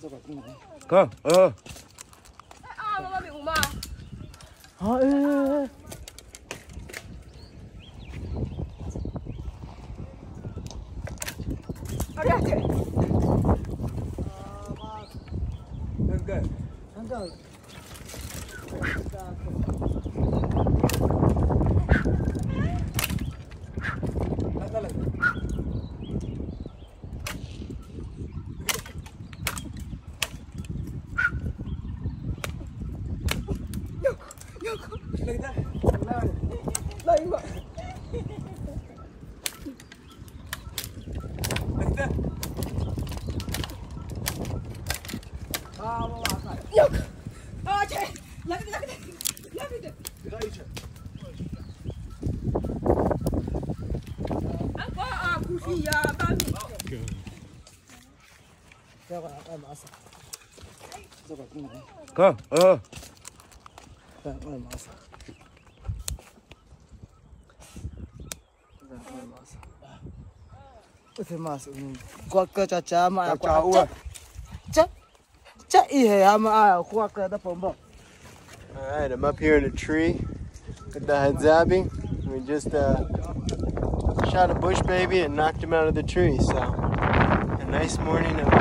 这哥呃。啊老板没红啊哎哎哎二点对来来 رجلك ده الله All right, I'm up here in a tree with the Hadzabe. We just uh, shot a bush baby and knocked him out of the tree. So a nice morning of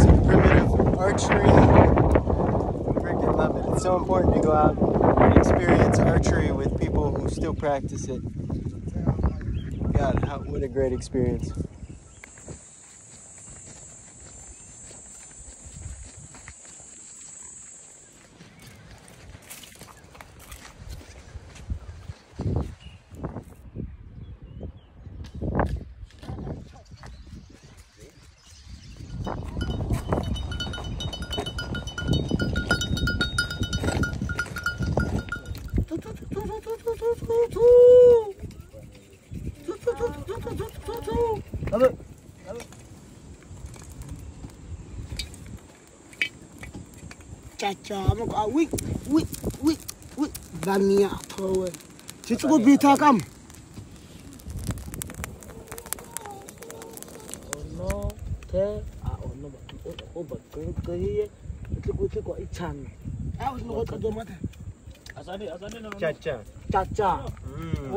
some primitive archery so important to go out and experience archery with people who still practice it. God, how, what a great experience. 나도 나도 짜짜 먹고 아위위위위 밤이야 파워 제주고 비타 감 언어 대아 언어 오바 그그 히에 그그 그거 있잖아 아 언어 그거 좀 맞아 Azadi, Azadi nama. Caca. Caca. Hmm.